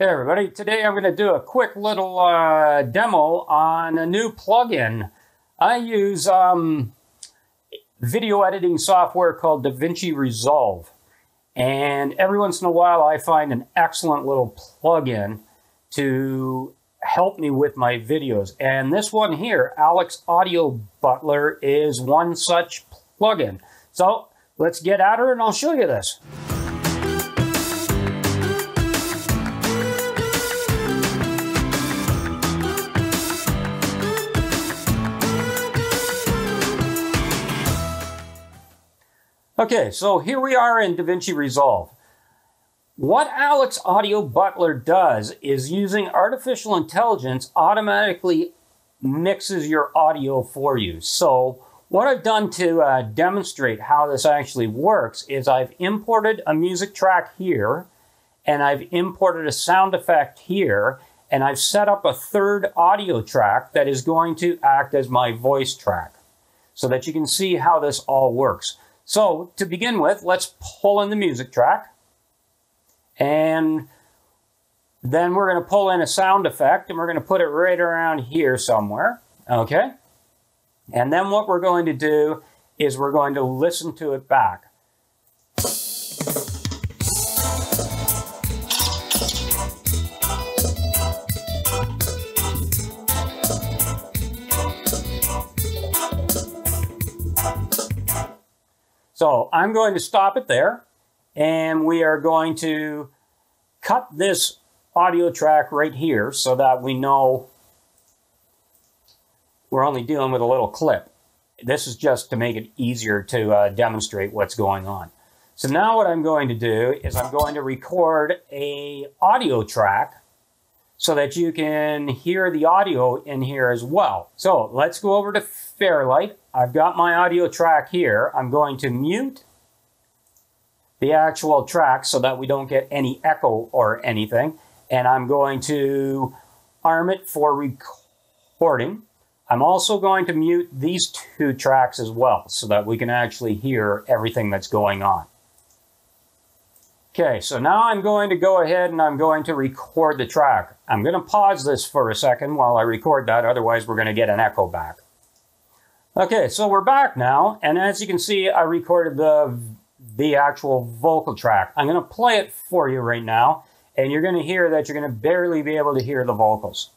Hey everybody, today I'm going to do a quick little uh, demo on a new plugin. I use um, video editing software called DaVinci Resolve. And every once in a while I find an excellent little plugin to help me with my videos. And this one here, Alex Audio Butler, is one such plugin. So let's get at her and I'll show you this. Okay, so here we are in DaVinci Resolve. What Alex Audio Butler does is using artificial intelligence automatically mixes your audio for you. So what I've done to uh, demonstrate how this actually works is I've imported a music track here and I've imported a sound effect here and I've set up a third audio track that is going to act as my voice track so that you can see how this all works. So to begin with, let's pull in the music track. And then we're going to pull in a sound effect and we're going to put it right around here somewhere. Okay. And then what we're going to do is we're going to listen to it back. So I'm going to stop it there and we are going to cut this audio track right here so that we know we're only dealing with a little clip. This is just to make it easier to uh, demonstrate what's going on. So now what I'm going to do is I'm going to record a audio track so that you can hear the audio in here as well. So let's go over to Fairlight. I've got my audio track here. I'm going to mute the actual track so that we don't get any echo or anything. And I'm going to arm it for recording. I'm also going to mute these two tracks as well so that we can actually hear everything that's going on. Okay, so now I'm going to go ahead and I'm going to record the track. I'm going to pause this for a second while I record that, otherwise we're going to get an echo back. Okay, so we're back now, and as you can see, I recorded the, the actual vocal track. I'm going to play it for you right now, and you're going to hear that you're going to barely be able to hear the vocals.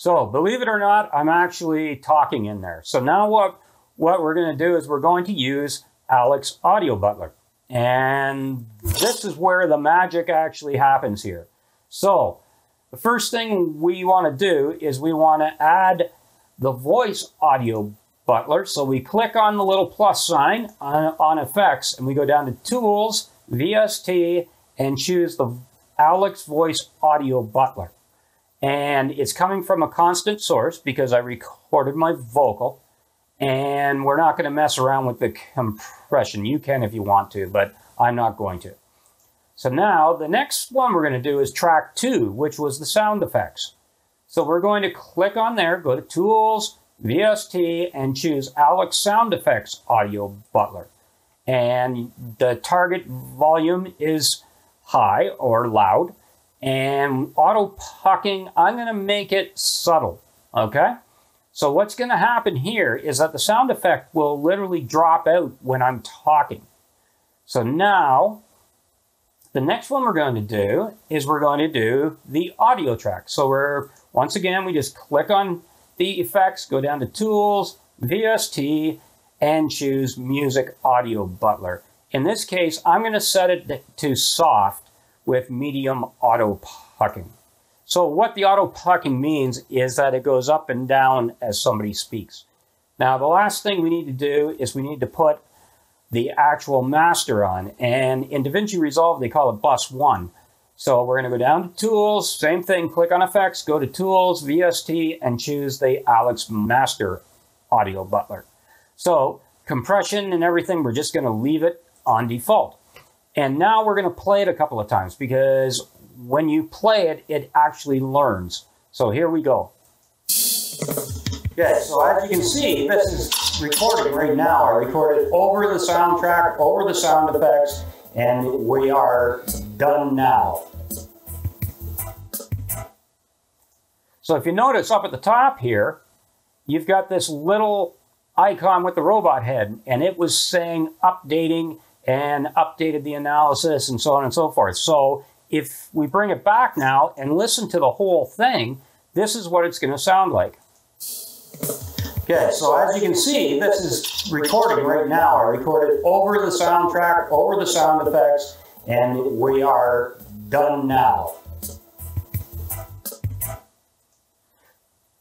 So believe it or not, I'm actually talking in there. So now what, what we're going to do is we're going to use Alex Audio Butler. And this is where the magic actually happens here. So the first thing we want to do is we want to add the voice audio butler. So we click on the little plus sign on, on effects and we go down to tools, VST, and choose the Alex voice audio butler and it's coming from a constant source because I recorded my vocal and we're not going to mess around with the compression. You can if you want to, but I'm not going to. So now the next one we're going to do is track two, which was the sound effects. So we're going to click on there, go to Tools, VST, and choose Alex Sound Effects Audio Butler. And the target volume is high or loud. And auto ducking, I'm going to make it subtle, okay? So what's going to happen here is that the sound effect will literally drop out when I'm talking. So now, the next one we're going to do is we're going to do the audio track. So we're, once again, we just click on the effects, go down to Tools, VST, and choose Music Audio Butler. In this case, I'm going to set it to soft with medium auto ducking. So what the auto ducking means is that it goes up and down as somebody speaks. Now the last thing we need to do is we need to put the actual master on. And in DaVinci Resolve, they call it bus one. So we're going to go down to Tools, same thing, click on Effects, go to Tools, VST, and choose the Alex Master Audio Butler. So compression and everything, we're just going to leave it on default. And now we're going to play it a couple of times because when you play it, it actually learns. So here we go. Okay, so as you can see, this is recording right now. I recorded over the soundtrack, over the sound effects, and we are done now. So if you notice up at the top here, you've got this little icon with the robot head, and it was saying updating and updated the analysis and so on and so forth. So if we bring it back now and listen to the whole thing, this is what it's going to sound like. Okay, so as you can see, this is recording right now. I recorded over the soundtrack, over the sound effects, and we are done now.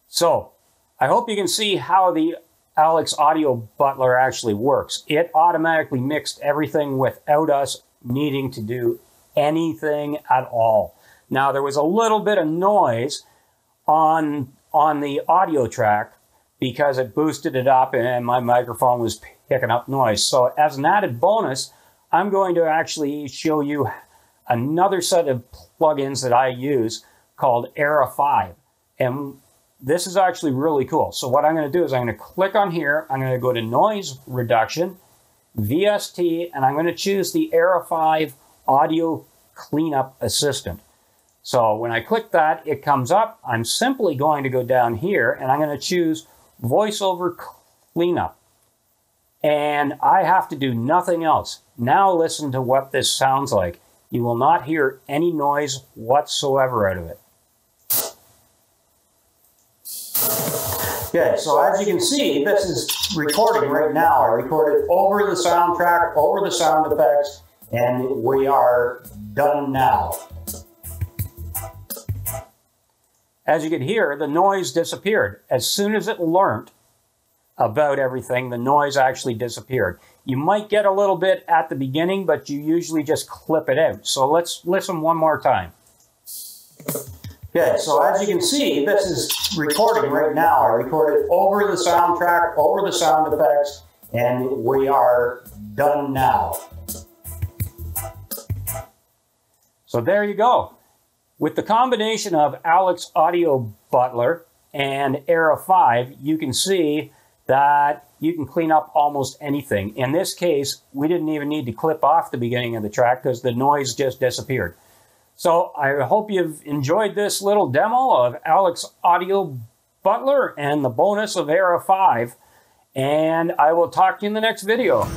So, I hope you can see how the Alex Audio Butler actually works. It automatically mixed everything without us needing to do anything at all. Now, there was a little bit of noise on, on the audio track because it boosted it up and my microphone was picking up noise. So as an added bonus, I'm going to actually show you another set of plugins that I use called Era 5. And this is actually really cool. So what I'm going to do is I'm going to click on here. I'm going to go to Noise Reduction, VST, and I'm going to choose the Era 5 Audio Cleanup Assistant. So when I click that, it comes up. I'm simply going to go down here and I'm going to choose VoiceOver Cleanup. And I have to do nothing else. Now listen to what this sounds like. You will not hear any noise whatsoever out of it. Okay, so as you can see, this is recording right now. I recorded over the soundtrack, over the sound effects, and we are done now. As you can hear, the noise disappeared. As soon as it learned about everything, the noise actually disappeared. You might get a little bit at the beginning, but you usually just clip it out. So let's listen one more time. Okay, so as you can see, this is recording right now. I recorded over the soundtrack, over the sound effects, and we are done now. So there you go. With the combination of Alex Audio Butler and Era 5, you can see that you can clean up almost anything. In this case, we didn't even need to clip off the beginning of the track because the noise just disappeared. So I hope you've enjoyed this little demo of Alex Audio Butler and the bonus of Era 5. And I will talk to you in the next video.